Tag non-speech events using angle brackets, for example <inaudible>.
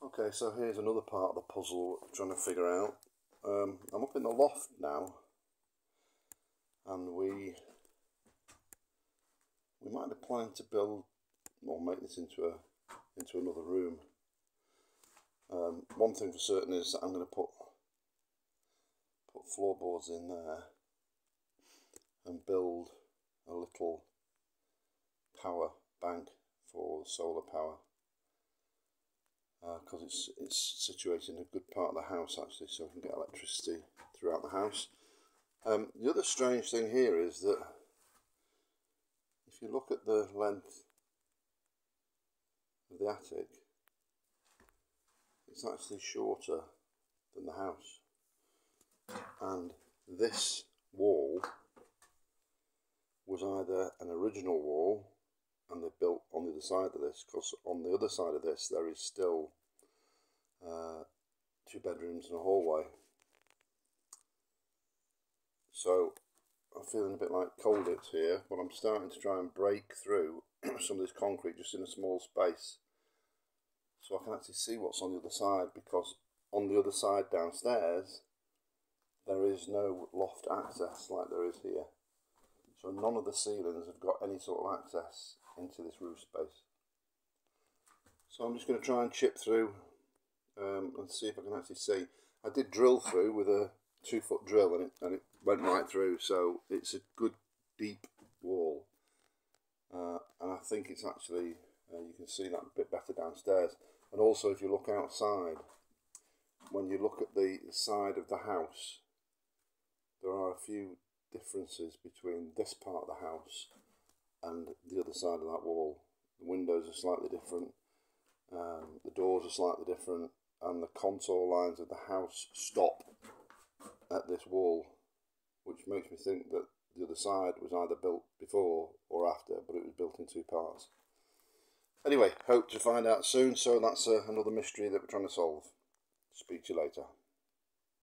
Okay, so here's another part of the puzzle I'm trying to figure out. Um, I'm up in the loft now, and we we might be planning to build or make this into a into another room. Um, one thing for certain is that I'm going to put put floorboards in there and build a little power bank for solar power because uh, it's it's situated in a good part of the house actually, so we can get electricity throughout the house. Um, the other strange thing here is that if you look at the length of the attic, it's actually shorter than the house, and this wall was either an original wall and they built on the other side of this because on the other side of this there is still uh, two bedrooms and a hallway. So I'm feeling a bit like Colditz here but I'm starting to try and break through <clears throat> some of this concrete just in a small space so I can actually see what's on the other side because on the other side downstairs there is no loft access like there is here so none of the ceilings have got any sort of access into this roof space. So I'm just going to try and chip through um, and see if I can actually see. I did drill through with a two foot drill and it, and it went right through so it's a good deep wall uh, and I think it's actually uh, you can see that a bit better downstairs and also if you look outside when you look at the side of the house there are a few differences between this part of the house and the other side of that wall. The windows are slightly different, um, the doors are slightly different, and the contour lines of the house stop at this wall, which makes me think that the other side was either built before or after, but it was built in two parts. Anyway, hope to find out soon, so that's uh, another mystery that we're trying to solve. Speak to you later.